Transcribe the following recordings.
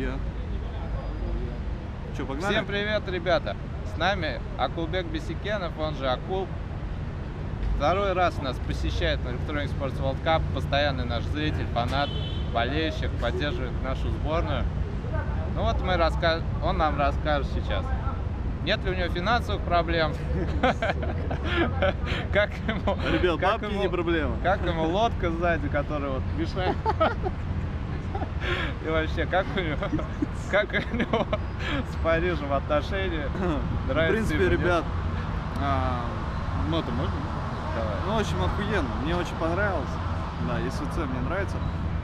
Я. Че, погнали? Всем привет, ребята! С нами Акулбек Бесикенов, он же Акул. Второй раз нас посещает на Electronic Sports World Cup, постоянный наш зритель, фанат, болельщик, поддерживает нашу сборную. Ну вот мы раска... он нам расскажет сейчас. Нет ли у него финансовых проблем? Как ему... Ребят, как бабки ему- не проблема. Как ему лодка сзади, которая вот мешает? И вообще, как у него, как у него с Парижем отношения? В Нравится принципе, ему, нет? ребят, а, ну это можно? Давай. Ну, в общем, охуенно. Мне очень понравилось. Да, СВЦ мне нравится.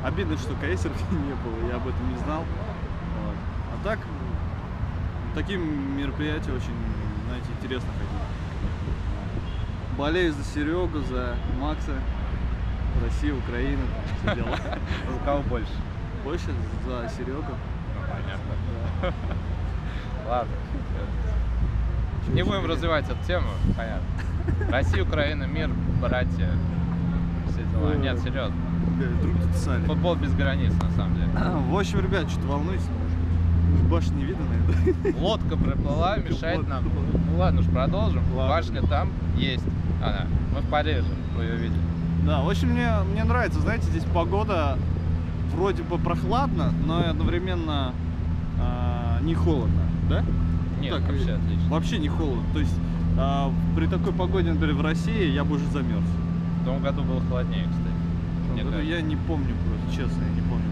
Обидно, что кейсеров не было, я об этом не знал. Вот. А так, таким мероприятием очень, знаете, интересно ходить. Болею за Серегу, за Макса, Россия, Украина, там, все дела. За кого больше? Больше за Серегу. Ну, понятно. Ладно. Не будем развивать эту тему, понятно. Россия, Украина, мир, братья. Все дела. Нет, серьезно. Бля, Вдруг тут сали. Футбол без границ, на самом деле. В общем, ребят, что-то волнуюсь. Башни не видно, наверное. Лодка проплыла, мешает нам. Ну ладно уж, продолжим. Ладно. Башня там есть. Она. Мы в Париже, вы ее видели. Да, в общем, мне, мне нравится, знаете, здесь погода вроде бы прохладно, но и одновременно а, не холодно, да? Нет, Так, вообще и- отлично. Вообще не холодно. То есть а, при такой погоде, например, в России я бы уже замерз. В том году было холоднее, кстати. Кажется. я не помню просто, честно, я не помню.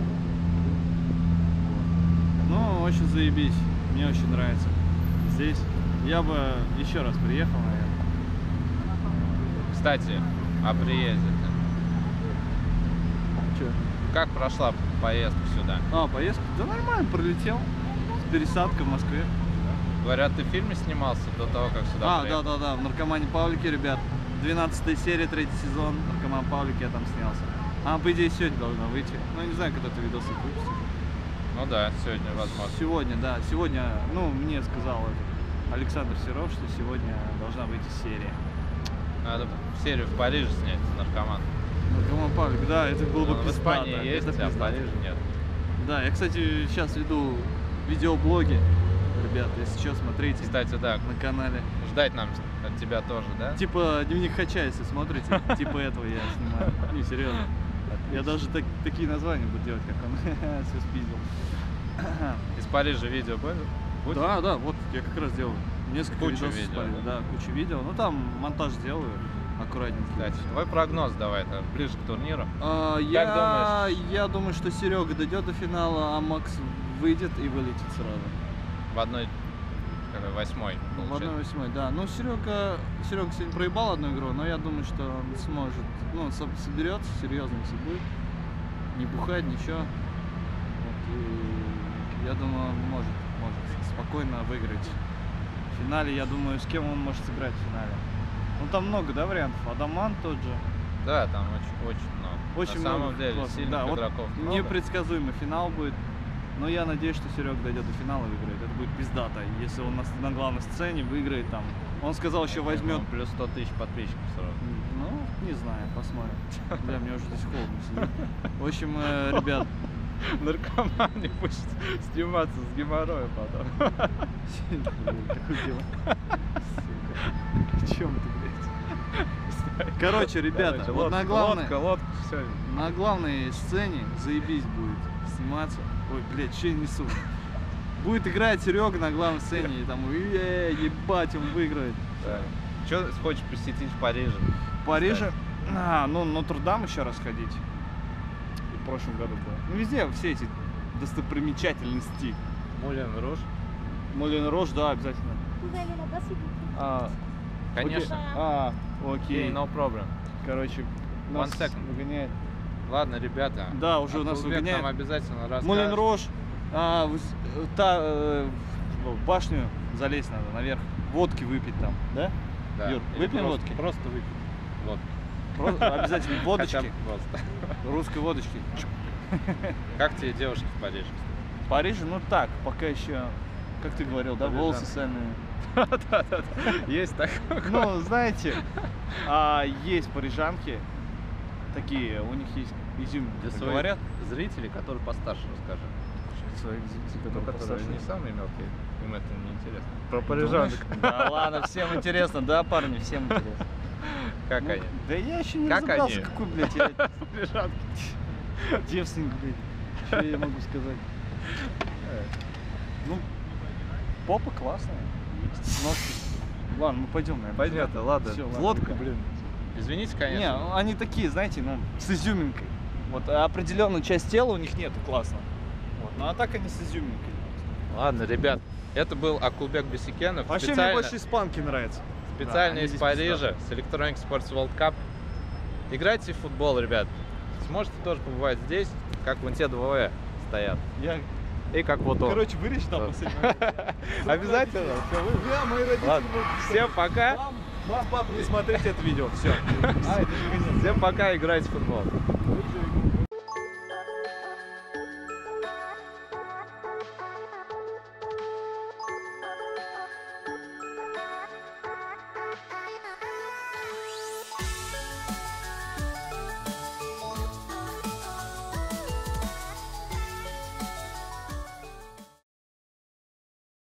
Ну, очень заебись. Мне очень нравится. Здесь я бы еще раз приехал, наверное. Кстати, о приезде. Че? Как прошла поездка сюда? А, поездка? Да нормально, пролетел. С пересадкой в Москве. Говорят, ты в фильме снимался до того, как сюда А, приехал? да, да, да, в Наркомане Павлике, ребят. 12 серия, третий сезон. Наркоман Павлик, я там снялся. А, по идее, сегодня должна выйти. Ну, не знаю, когда ты видосы выпустишь. Ну да, сегодня возможно. Сегодня, да, сегодня, ну, мне сказал Александр Серов, что сегодня должна выйти серия. Надо серию в Париже снять, наркоман. Павлик, да, это было бы Он в пиздато, Испании это есть, а в. Париже нет. Да, я, кстати, сейчас веду видеоблоги. Ребят, если что, смотрите Кстати, да, на канале. ждать нам от тебя тоже, да? Типа дневник Хача, если смотрите, типа этого я снимаю. Не, серьезно. Я даже так- такие названия буду делать, как он все спиздил. Из Парижа видео будет? Да, да, вот я как раз делаю несколько Кучу видео, спалил, да? да, кучу видео. Ну там монтаж делаю аккуратненько. Кстати, твой прогноз давай, это ближе к турниру. А, я, думаешь? я думаю, что Серега дойдет до финала, а Макс выйдет и вылетит сразу. В одной какой, восьмой, В получается. 1-8, да. Ну, Серега, Серега сегодня проебал одну игру, но я думаю, что он сможет, ну, со- соберется, серьезно если будет. Не бухать, ничего. Вот, и я думаю, он может, может спокойно выиграть. В финале, я думаю, с кем он может сыграть в финале. Ну, там много, да, вариантов. Адаман тот же. Да, там очень, очень много. Очень На много самом деле, классных. сильных да, вот игроков много. непредсказуемый финал будет. Но я надеюсь, что Серега дойдет до финала и выиграет. Это будет пиздато. Если он на, на главной сцене выиграет там. Он сказал, еще возьмет. Ну, плюс 100 тысяч подписчиков сразу. Ну, не знаю, посмотрим. Бля, мне уже здесь холодно сидит. В общем, э, ребят, Наркоман не будет сниматься с геморроем потом. дело? Короче, ребята, Короче, вот лодка, на главной, Лодка, лодка, все. на главной сцене заебись будет сниматься. Ой, блядь, что я несу? Будет играть Серега на главной сцене, и там, э, ебать, он выиграет. Что хочешь посетить в Париже? В Париже, а, ну, Нотр-Дам еще раз ходить. И в прошлом году было. Ну, везде все эти достопримечательности. Мулен Руж? Мулен Рож, да, обязательно. А, Конечно. окей. А, окей. Okay, no problem. Короче, One нас second. выгоняет. Ладно, ребята. Да, уже нас Акулбек выгоняет. нам обязательно расскажет. Мулен Рож, а, та, э, в башню залезть надо наверх. Водки выпить там, да? Да. Юр, Или выпьем просто- водки? Просто выпить. Водки. Про- Обязательно водочки, просто. русской водочки. Как тебе девушки в Париже? В Париже, ну так, пока еще, как ты говорил, да, волосы сальные. Есть такое? Ну, знаете, а, есть парижанки, такие, у них есть изюминка. Для своих Говорят, зрителей, которые постарше, расскажи. своих зрителей, Ну, которые которые постарше. не самые мелкие, им это не интересно. Про Думаешь? Да ладно, всем интересно, да, парни, всем интересно. Как Ну, они? Да я еще не Как разобрался, они? какой, блядь, я девственник, блядь. Что я могу сказать? Ну, попа классная. есть, Ножки. Ладно, мы пойдем, наверное. Понятно, ладно. Всё, В ладно. лодку, блин. Извините, Не, конечно. они такие, знаете, ну, с изюминкой. Вот а определенную часть тела у них нету классно. Вот. Ну а так они с изюминкой. Ладно, ребят, это был Акулбек Бесикенов. Вообще мне специально, больше испанки нравятся. специально Да, из Парижа с Electronic Sports World Cup. Играйте в футбол, ребят. Сможете тоже побывать здесь, как вон те двое стоят. Я, И как вот он. короче, вырежь там последний. Обязательно. Всё, вы- Да, мои родители Ладно. будут- Всем пока. Мам, мам, пап, не смотрите это видео. Все. Всем пока, играйте в футбол. Все.